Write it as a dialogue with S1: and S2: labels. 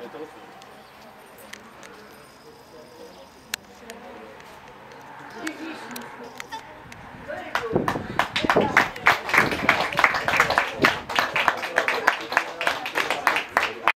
S1: Это